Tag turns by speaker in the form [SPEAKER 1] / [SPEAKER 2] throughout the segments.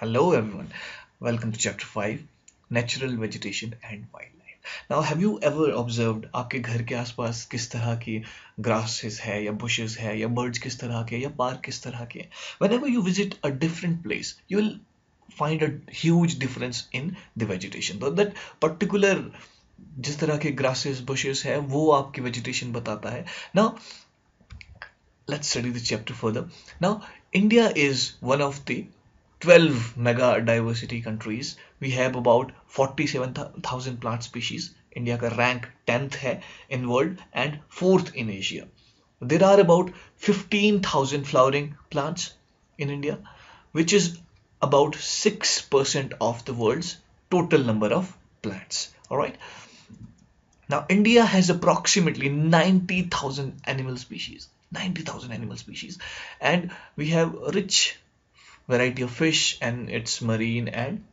[SPEAKER 1] Hello everyone, welcome to chapter 5 Natural Vegetation and Wildlife. Now have you ever observed आपके घर के आसपास किस तरह की grasses है या bushes है या birds किस तरह के या park किस तरह के Whenever you visit a different place, you will find a huge difference in the vegetation. So that particular जिस तरह के grasses, bushes है वो आपकी vegetation बताता है. Now let's study the chapter further. Now India is one of the 12 mega diversity countries. We have about 47000 plant species. India ka rank 10th hai in world and 4th in asia. There are about 15000 flowering plants in india which is about 6% of the world's total number of plants. All right? Now india has approximately 90000 animal species. 90000 animal species. And we have rich variety of fish and its marine and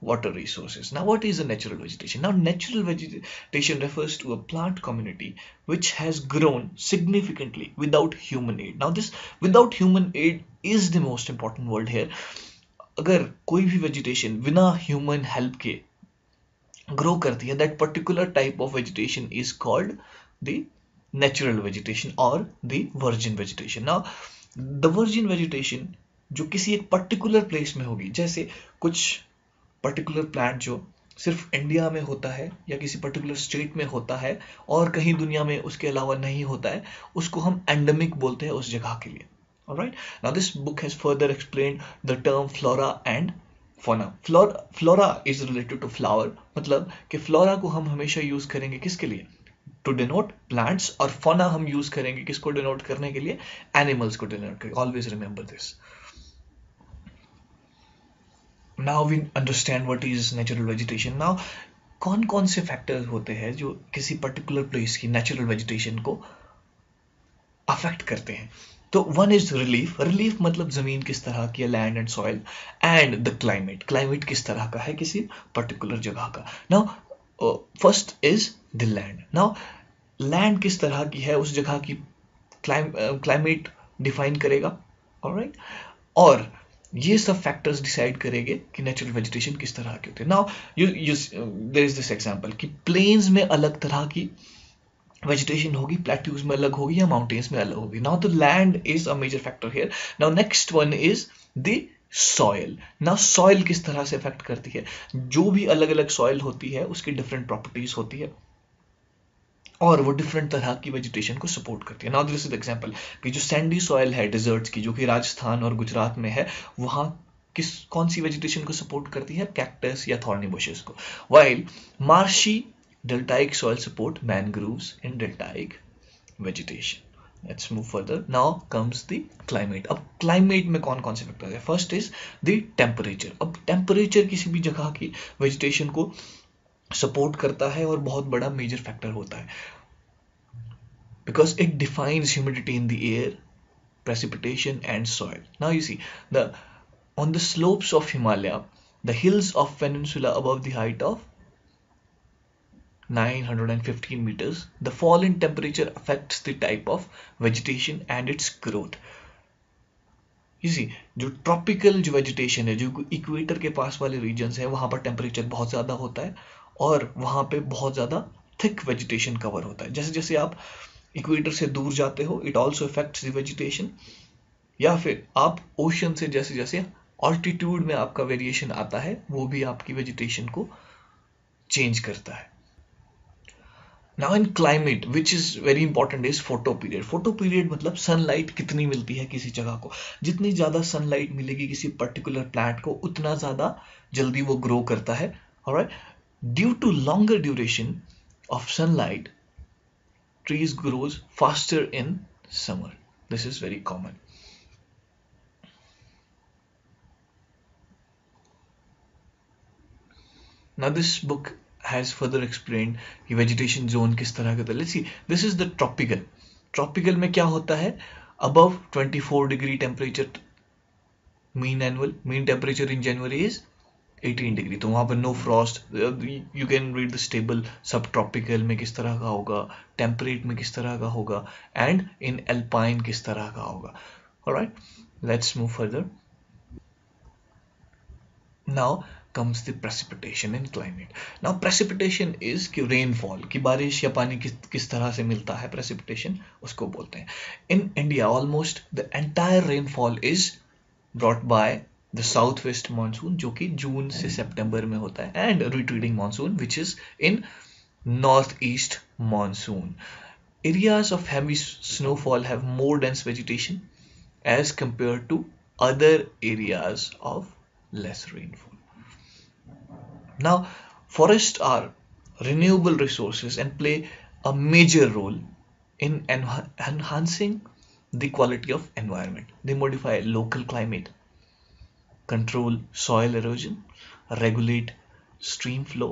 [SPEAKER 1] water resources. Now, what is a natural vegetation? Now, natural vegetation refers to a plant community which has grown significantly without human aid. Now, this without human aid is the most important word here. अगर कोई भी vegetation बिना human help के grow करती है that particular type of vegetation is called the natural vegetation or the virgin vegetation. Now, the virgin vegetation जो किसी एक पर्टिकुलर प्लेस में होगी। जैसे कुछ पर्टिकुलर प्लांट जो सिर्फ़ इंडिया में होता है या किसी पर्टिकुलर स्टेट में होता है और कहीं दुनिया में उसके अलावा नहीं होता है, उसको हम एंडेमिक बोलते हैं उस जगह के लिए। Alright now, this book has further explained the term flora and fauna. Flora flora is related to flower मतलब कि flora को हम हमेशा यूज़ करेंगे किसके लिए? टू डिनोट प्लांट्स और fauna हम यूज़ करेंगे किसको डिनोट करने के लिए? एनिमल्स को denote always remember this now we understand what is natural vegetation now कौन कौन से फैक्टर्स होते हैं जो किसी पर्टिकुलर प्लेस की नेचुरल वेजिटेशन को अफेक्ट करते हैं? तो वन इज़ रिलीफ रिलीफ मतलब ज़मीन किस तरह की है? Land and soil and the climate climate किस तरह का है? किसी पर्टिकुलर जगह का. Now first is the land now land किस तरह की है? उस जगह की क्लाइमेट डिफाइन करेगा. राइट और ये सब फैक्टर्स डिसाइड करेंगे कि नेचुरल वेजिटेशन किस तरह के होते हैं। Now you you there is this example कि प्लेन्स में अलग तरह की वेजिटेशन होगी प्लेट्यूज में अलग होगी या माउंटेन्स में अलग होगी। Now the land is a major factor here now next one is the soil ना सॉयल किस तरह से इफ़ेक्ट करती है? जो भी अलग अलग सॉयल होती है, उसकी डिफरेंट प्रॉपर्टीज़ होती है। और वो डिफरेंट तरह की वेजिटेशन को सपोर्ट करती है। नाउ दिस इज़ कि जो सैंडी सॉयल है डिजर्ट्स की, जो कि राजस्थान और गुजरात में है, वहाँ किस, कौन सी वेजिटेशन को सपोर्ट करती है? कैक्टस या थॉर्नी बुशेस को। While marshy deltaic soil support mangroves in deltaic vegetation let's move further now comes the climate अब क्लाइमेट में कौन कौन से फैक्टर है? फ़र्स्ट इज़ द टेम्परेचर अब टेम्परेचर किसी भी जगह की वेजिटेशन को सपोर्ट करता है और बहुत बड़ा मेजर फैक्टर होता है। Because it defines humidity in the air precipitation and soil now you see the on the slopes of Himalaya the hills of peninsula above the height of 915 meters, the fall in temperature affects the type of vegetation and its growth. You see, जो tropical जो vegetation है, जो equator के पास वाले region है, वहाँ पर टेम्परेचर बहुत ज़्यादा होता है और वहाँ पे बहुत ज़्यादा थिक वेजिटेशन कवर होता है। जैसे जैसे आप इक्वेटर से दूर जाते हो it also affects the vegetation या फिर आप ओशन से जैसे जैसे ऑल्टीट्यूड में आपका वेरिएशन आता है, वो भी आपकी वेजिटेशन को चेंज करता है। Now in climate which is very important is photoperiod photoperiod मतलब सनलाइट कितनी मिलती है किसी जगह को। जितनी ज़्यादा सनलाइट मिलेगी किसी पर्टिकुलर प्लांट को, उतना ज़्यादा जल्दी वो ग्रो करता है। Right due to longer duration of sunlight trees grows faster in summer. This is very common. Now this book has further explained कि vegetation zone किस तरह का Let's see. This is the tropical. Tropical में क्या होता है? Above 24 degree temperature mean annual mean temperature in January is 18 degree तो वहाँ पर no frost you can read the stable subtropical में किस तरह का होगा टेम्परेट में किस तरह का होगा एंड इन एल्पाइन किस तरह का होगा। Right let's move further now comes the precipitation in climate now precipitation is कि रेनफॉल कि बारिश या पानी किस किस तरह से मिलता है प्रेसिपिटेशन उसको बोलते हैं। In India almost the entire rainfall is brought by the southwest monsoon जो कि जून से सितंबर में होता है and retreating monsoon which is in northeast monsoon areas of heavy snowfall have more dense vegetation as compared to other areas of less rainfall now, forests are renewable resources and play a major role in enhancing the quality of environment. They modify local climate, control soil erosion, regulate stream flow,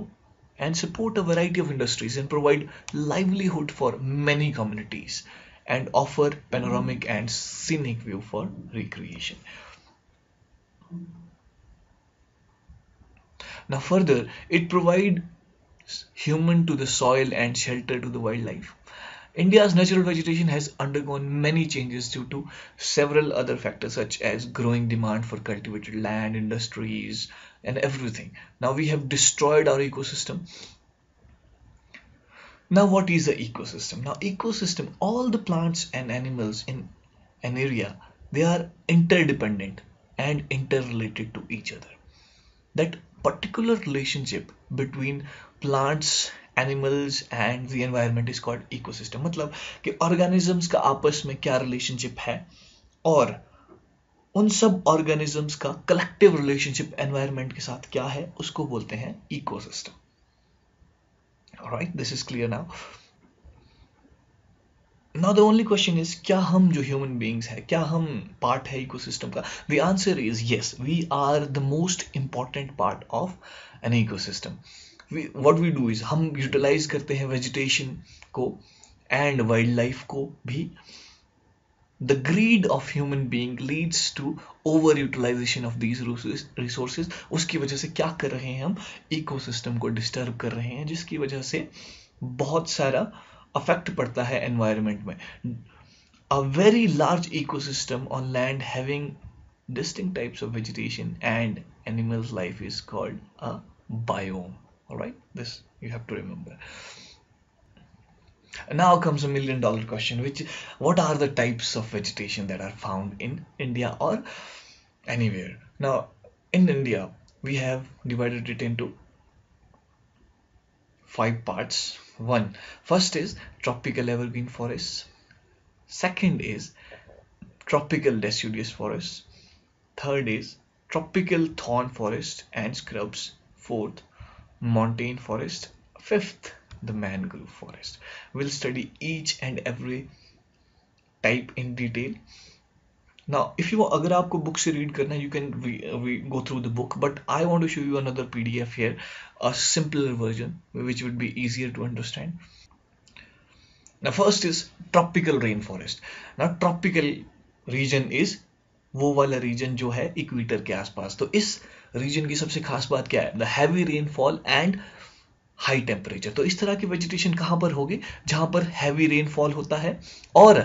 [SPEAKER 1] and support a variety of industries and provide livelihood for many communities and offer panoramic and scenic view for recreation. Now further, it provides human to the soil and shelter to the wildlife. India's natural vegetation has undergone many changes due to several other factors such as growing demand for cultivated land, industries and everything. Now we have destroyed our ecosystem. Now what is the ecosystem? Now ecosystem, all the plants and animals in an area, they are interdependent and interrelated to each other. That particular relationship between plants animals and the environment is called ecosystem मतलब कि organisms का आपस में क्या relationship है? और उन सब ऑर्गेनिजम्स का कलेक्टिव रिलेशनशिप एनवायरनमेंट के साथ क्या है? उसको बोलते हैं ecosystem right this is clear now now the only question is क्या हम जो ह्यूमन बींग्स है, क्या हम पार्ट है ecosystem का? The answer is yes, we are the most important part of an ecosystem. What we do is हम utilize करते हैं वेजिटेशन को एंड वाइल्ड लाइफ को भी। The greed of human being leads to over utilization of these resources उसकी वजह से क्या कर रहे हैं हम? इको सिस्टम को डिस्टर्ब कर रहे हैं, जिसकी वजह से बहुत सारा अफेक्ट पड़ता है एनवायरमेंट में। A very large ecosystem on land having distinct types of vegetation and animals life is called a biome all right this you have to remember. Now comes a million dollar question which what are the types of vegetation that are found in india or anywhere? Now in india we have divided it into five parts. One first is tropical evergreen forests second is tropical deciduous forest. Third is tropical thorn forest and scrubs. Fourth montane forest fifth the mangrove forest we'll study each and every type in detail now if you अगर आपको book से read करना है you can we, we go through the book but I want to show you another PDF here a simpler version which would be easier to understand now first is tropical rainforest now tropical region is वो वाला reason जो है equator के आसपास तो इस reason की सबसे खास बात क्या है? The heavy rainfall and high temperature तो इस तरह की वेजिटेशन कहाँ पर होगी? जहाँ पर हैवी रेनफॉल होता है और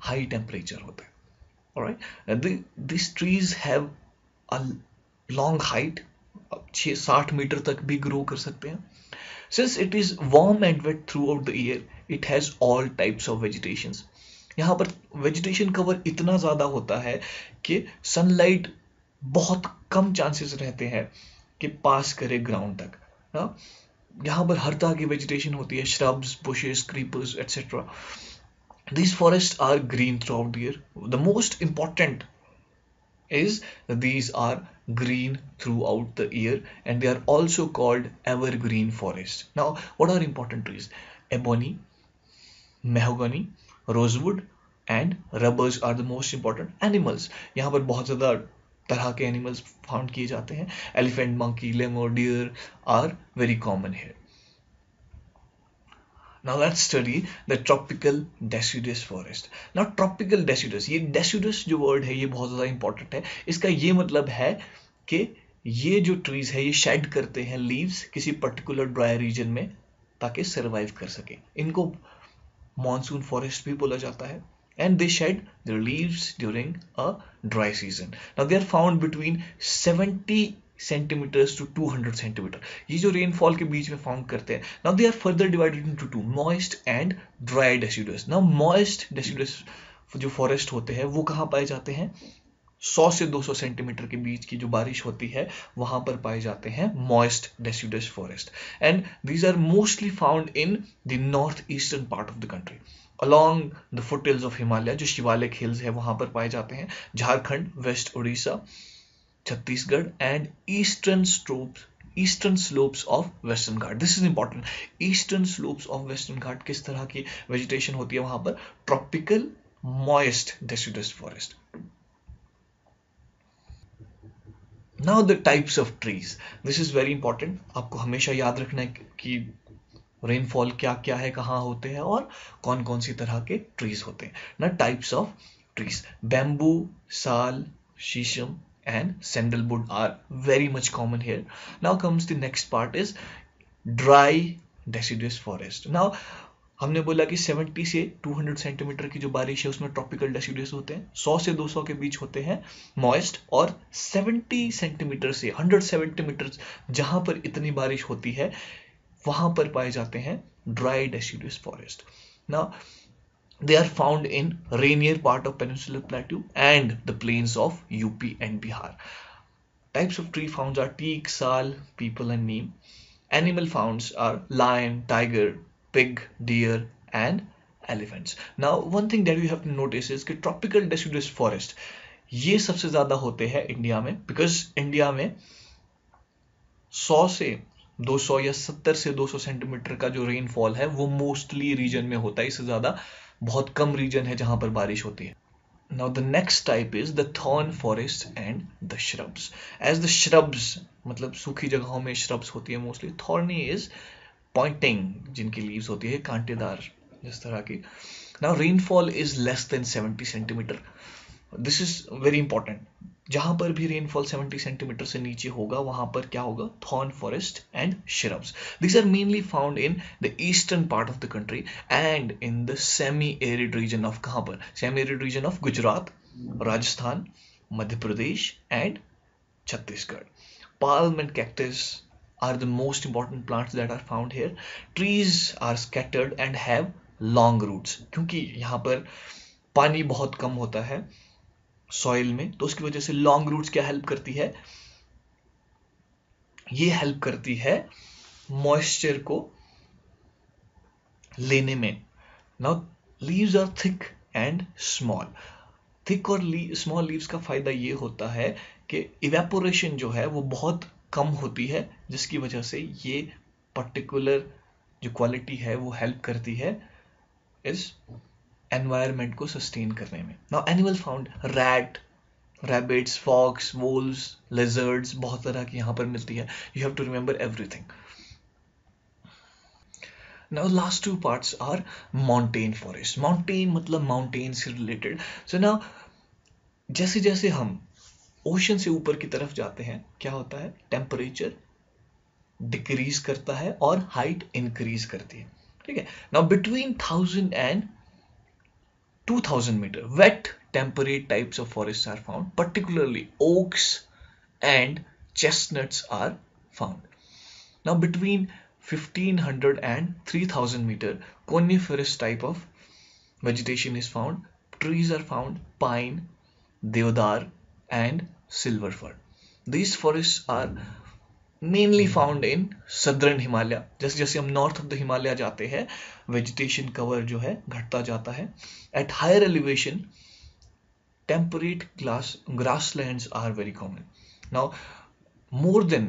[SPEAKER 1] हाई टेम्परेचर होता है. Alright? The, these trees have a long height. छः साठ मीटर तक भी ग्रो कर सकते हैं. Since it is warm and wet throughout the year it has all types of vegetation यहाँ पर वेजिटेशन कवर इतना ज़्यादा होता है कि सनलाइट बहुत कम चांसेस रहते हैं कि पास करे ग्राउंड तक ना यहाँ पर हर तरह की वेजिटेशन होती है shrubs bushes creepers etcetera this forest are green throughout there the most important is these are green throughout the year and they are also called evergreen forest now what are important trees ebony mahogany rosewood and rubbers are the most important animals यहाँ पर बहुत ज़्यादा तरह के animals found किए जाते हैं elephant monkey lemur deer are very common here now let's study the tropical deciduous forest now tropical deciduous ये deciduous जो word है ये बहुत ज़्यादा important है इसका ये मतलब है कि ये जो trees है ये shed करते हैं leaves किसी particular dry region में ताकि survive कर सके इनको monsoon forest भी बोला जाता है and they shed their leaves during a dry season. Now, they are found between 70 centimetres to 200 centimetre ये जो रेनफॉल के बीच में फाउंड करते हैं now they are further divided into two moist and dry deciduous now moist deciduous जो forest होते हैं, वो कहाँ पाए जाते हैं? 100 से 200 सेंटीमीटर के बीच की जो बारिश होती है, वहाँ पर पाए जाते हैं moist deciduous forest and these are mostly found in the north eastern part of the country along the foothills of Himalaya जो शिवालिक हिल्स है, वहाँ पर पाए जाते हैं। Jharkhand west Orissa Chhattisgarh and eastern slopes eastern slopes of Western Ghat this is important eastern slopes of Western Ghat किस तरह की वेजिटेशन होती है वहाँ पर? Tropical moist deciduous forest now the types of trees this is very important आपको हमेशा याद रखना है कि रेनफॉल क्या क्या है, कहाँ होते हैं और कौन कौन सी तरह के ट्रीज होते हैं ना types of trees bamboo sal शीशम and sandalwood are very much common here. Now comes the next part is dry deciduous forest. Now, हमने बोला कि 70 से 200 सेंटीमीटर की जो बारिश है, उसमें ट्रॉपिकल डेसिडियस होते हैं 100 से 200 के बीच होते हैं मॉइस्ट और 70 सेंटीमीटर से 100 सेंटीमीटर जहाँ पर इतनी बारिश होती है वहाँ पर पाए जाते हैं ड्राई डेसीडियस फॉरेस्ट ना they are found in rainier part of peninsular plateau and the plains of UP and Bihar types of tree found are teak sal peepal and neem animal found are lion tiger pig deer and elephants ना one thing that you have notice is कि tropical deciduous forest ये सबसे ज़्यादा होते हैं India में because India में सौ से 200 या 70 से 200 सेंटीमीटर का जो रेनफॉल है, वो मोस्टली रीजन में होता है। इससे ज़्यादा बहुत कम रीजन है जहाँ पर बारिश होती है। Now the next type is the thorn forest and the shrubs as the shrubs मतलब सूखी जगहों में श्रब्स होती है मोस्टली थॉर्नी इज़ पॉइंटिंग जिनकी लीव्स होती है, कांटेदार, जिस तरह की। Now rainfall is less than 70 centimetre this is very important जहाँ पर भी रेनफॉल 70 सेंटीमीटर से नीचे होगा, वहाँ पर क्या होगा? Thorn forest and shrubs this are mainly found in the eastern part of the country and in the semi arid region of कहाँ पर? Semi arid region of Gujarat Rajasthan Madhya Pradesh and Chhattisgarh palm and cactus are the most important plants that are found here. Trees are scattered and have long roots. क्योंकि यहाँ पर पानी बहुत कम होता है। Soil में तो उसकी वजह से लॉन्ग रूट्स क्या हेल्प करती है? ये हेल्प करती है मॉइस्चर को लेने में। Now leaves are thick and small thick और स्मॉल लीव्स का फ़ायदा ये होता है कि इवेपोरेशन जो है, वो बहुत कम होती है, जिसकी वजह से ये पर्टिकुलर जो क्वालिटी है, वो हेल्प करती है इस एनवायरमेंट को सस्टेन करने में। Now animal found rat rabbits fox voles lizards बहुत तरह की यहाँ पर मिलती है। You have to remember everything now last two parts are mountain forest mountain मतलब माउंटेन से रिलेटेड सो नाउ जैसे जैसे हम ओशन से ऊपर की तरफ़ जाते हैं, क्या होता है? टेम्परेचर डिक्रीज करता है और हाइट इंक्रीज करती है। ठीक है? Now between thousand and 2000 meter. Wet temperate types of forests are found, particularly oaks and chestnuts are found. Now between 1500 and 3000 meter, coniferous type of vegetation is found. Trees are found, pine, deodar and silver fir. These forests are mainly found in southern Himalaya जैसे जैसे हम north of the Himalaya जाते हैं vegetation cover जो है, घटता जाता है। At higher elevation temperate grass grasslands are very common. Now, more than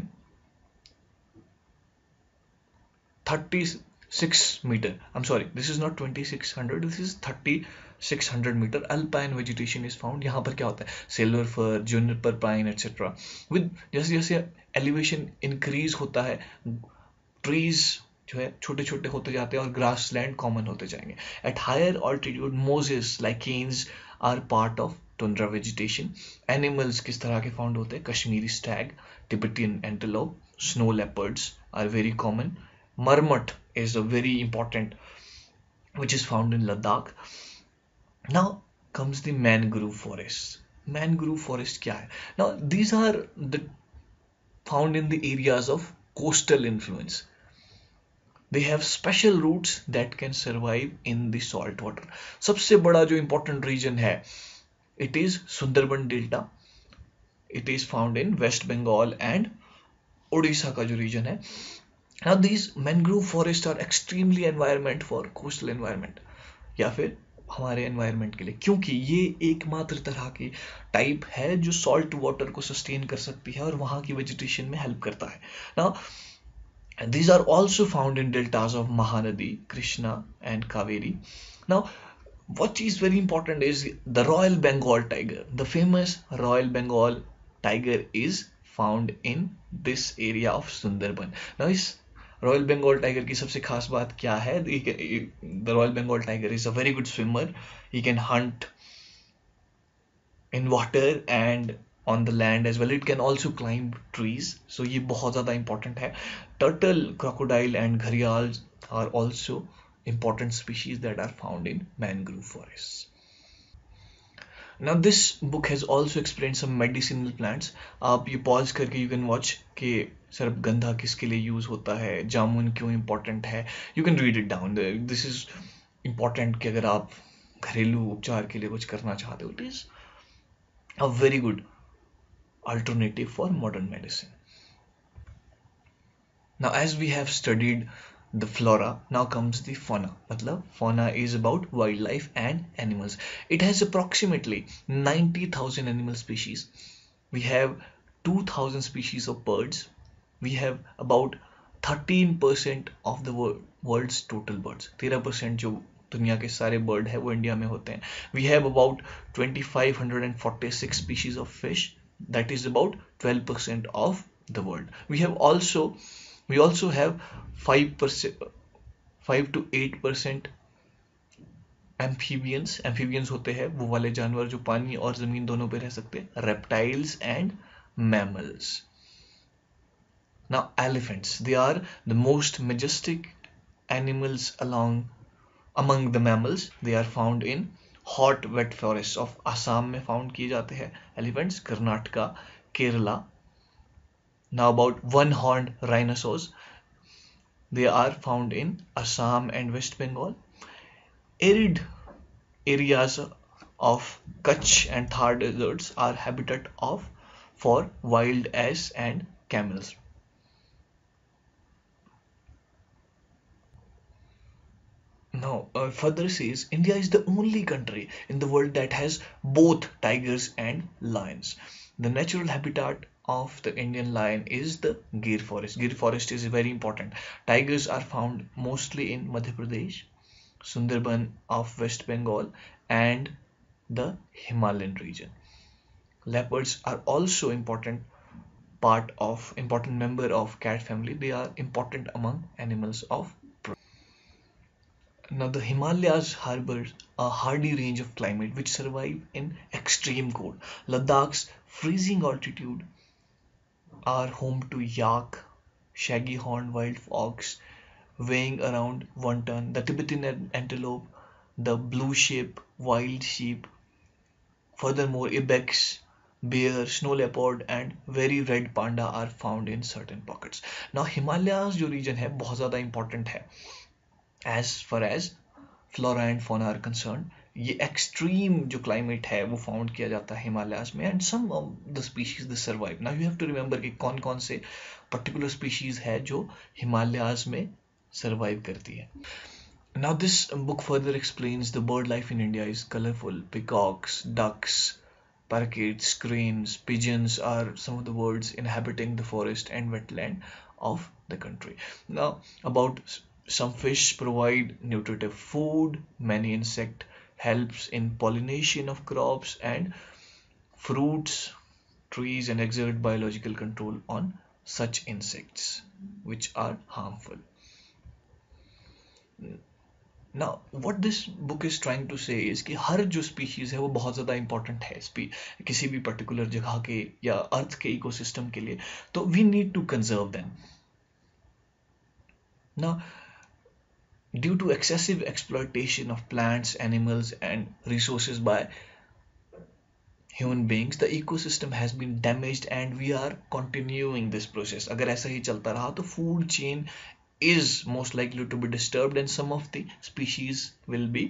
[SPEAKER 1] 36 meter, i'm sorry, this is not 2600 this is 30 600 metre alpine vegetation is found यहाँ पर क्या होता है? Silver fir juniper pine etcetera with जैसे जैसे elevation increase होता है trees जो है छोटे छोटे होते जाते हैं और ग्रास लैंड कॉमन होते जाएँगे. At higher altitude mosses like are part of tundra vegetation animals किस तरह के फाउंड होते हैं? Kashmiri stag Tibetan antelope snow leopards are very common marmot is a very important which is found in Ladakh. Now comes the mangrove forest mangrove forest क्या है? Now these are the found in the areas of coastal influence they have special root that can survive in the salt water सबसे बड़ा जो important region है it is Sundarban delta it is found in West Bengal and Odisha का जो region है. Now these mangrove forest are extremely environment for coastal environment या फिर हमारे एनवायरनमेंट के लिए, क्योंकि ये एकमात्र तरह की टाइप है जो सॉल्ट वाटर को सस्टेन कर सकती है और वहाँ की वेजिटेशन में हेल्प करता है। ना these are also found in deltas of Mahanadi Krishna and Kaveri ना what is very important is the royal Bengal tiger the famous royal Bengal tiger is found in this area of Sundarban ना इस royal Bengal tiger की सबसे खास बात क्या है? The royal Bengal tiger is a very good swimmer he can hunt in water and on the land as well it can also climb trees so ये बहुत ज़्यादा इंपॉर्टेंट है. Turtle crocodile and gharial are also important species that are found in mangrove forests. Now this book has also explained some medicinal plants. आप ये pause करके you can watch कि गंधा किसके लिए यूज होता है जामुन क्यों इंपॉर्टेंट है you can read it down this is important कि अगर आप घरेलू उपचार के लिए कुछ करना चाहते हो it is a very good alternative for modern medicine now as we have studied the flora now comes the fauna matlab fauna is about wildlife and animals it has approximately 90000 animal species we have 2000 species of birds we have about 13% of the world's total birds 13% जो दुनिया के सारे bird है वो India में होते हैं we have about 2546 species of fish that is about 12% of the world we have also we also have 5% 5 to 8% amphibians amphibians होते हैं वो वाले जानवर जो पानी और ज़मीन दोनों पे रह सकते हैं reptiles and mammals Now elephants, they are the most majestic animals along among the mammals. They are found in hot wet forests of Assam में found किए जाते हैं elephants, Karnataka, Kerala. Now about one-horned rhinoceros. They are found in Assam and West Bengal. Arid areas of Kutch and Thar deserts are habitat of for wild ass and camels. Now, uh, further says India is the only country in the world that has both tigers and lions. The natural habitat of the Indian lion is the Gir forest. Gir forest is very important. Tigers are found mostly in Madhya Pradesh, Sundarban of West Bengal, and the Himalayan region. Leopards are also important part of important member of cat family. They are important among animals of now the Himalayas harbor a hardy range of climate which survive in extreme cold. Ladakh's freezing altitude are home to yak, shaggy horned wild fox weighing around one ton, the Tibetan antelope, the blue sheep, wild sheep, furthermore ibex, bear, snow leopard and very red panda are found in certain pockets. Now Himalayas जो region है बहुत ज़्यादा important है as far as flora and fauna are concerned ये extreme जो climate है, वो found किया जाता है हिमालयाज में and some the species the survive now you have to remember कि कौन कौन से पर्टिकुलर स्पीशीज है जो हिमालयाज में सर्वाइव करती है। Now this book further explain the bird life in India is colourful peacocks ducks parakeets cranes pigeons are some of the world's inhabiting the forest and wetland of the country now about some fish provide nutritive food many insect helps in pollination of crops and fruits, trees and exert biological control on such insects which are harmful. Now, what this book is trying to say is कि हर जो species है वो बहुत ज़्यादा important है किसी भी particular जगह के या अर्थ के ecosystem के लिए तो we need to conserve them. Now, due to excessive exploitation of plants, animals, and resources by human beings the ecosystem has been damaged and we are continuing this process अगर ऐसा ही चलता रहा तो food chain is most likely to be disturbed and some of the species will be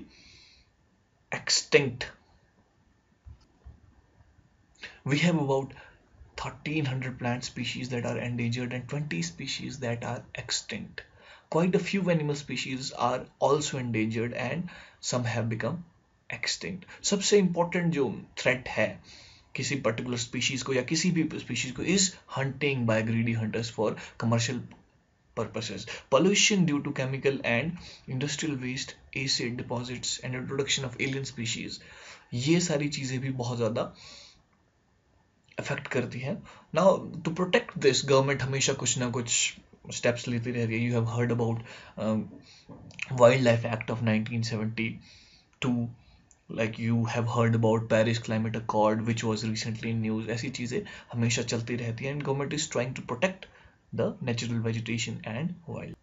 [SPEAKER 1] extinct we have about 1300 plant species that are endangered and 20 species that are extinct quite a few animal species are also endangered and some have become extinct सबसे important जो threat है किसी particular species को या किसी भी species को is hunting by greedy hunters for commercial purposes pollution due to chemical and industrial waste acid deposits and introduction of alien species ये सारी चीज़ें भी बहुत ज़्यादा अफेक्ट करती हैं now to protect this government हमेशा कुछ ना कुछ स्टेप्स लेती रह रही है you have heard about wild life act of 1972 like you have heard about Paris climate accord which was recently in news ऐसी चीज़ें हमेशा चलती रहती हैं and government is trying to protect the natural vegetation and wild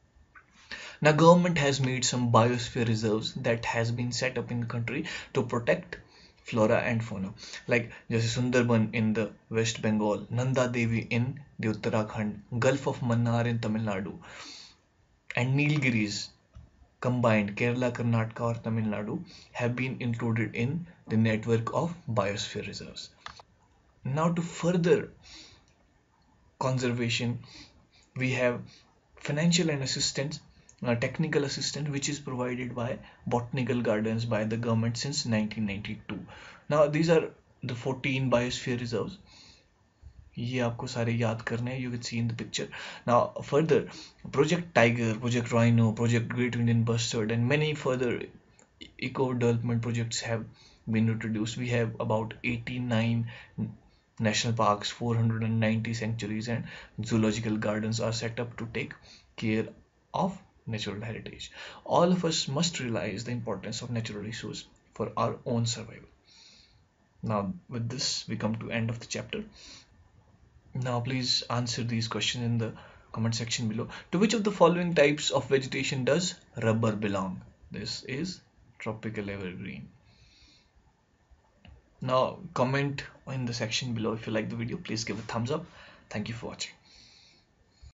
[SPEAKER 1] Now government has made some biosphere reserves that has been set up in the country to protect flora and fauna like जैसे Sundarban in the West Bengal, Nanda Devi in the Uttarakhand, Gulf of Mannar in Tamil Nadu, and Nilgiris combined Kerala, Karnataka or Tamil Nadu have been included in the network of biosphere reserves. Now to further conservation, we have financial and assistance uh, technical assistance which is provided by botanical gardens by the government since 1992 now these are the 14 biosphere reserves ये आपको सारे याद करने हैं you will see in the picture now further project tiger project rhino project great Indian bustard and many further eco development projects have been introduced we have about 89 national parks 490 sanctuaries and zoological gardens are set up to take care of natural heritage. All of us must realize the importance of natural resource for our own survival. Now, with this, we come to end of the chapter. Now, please answer these questions in the comment section below. To which of the following types of vegetation does rubber belong? This is tropical evergreen. Now, comment in the section below if you like the video. Please give a thumbs up. Thank you for watching.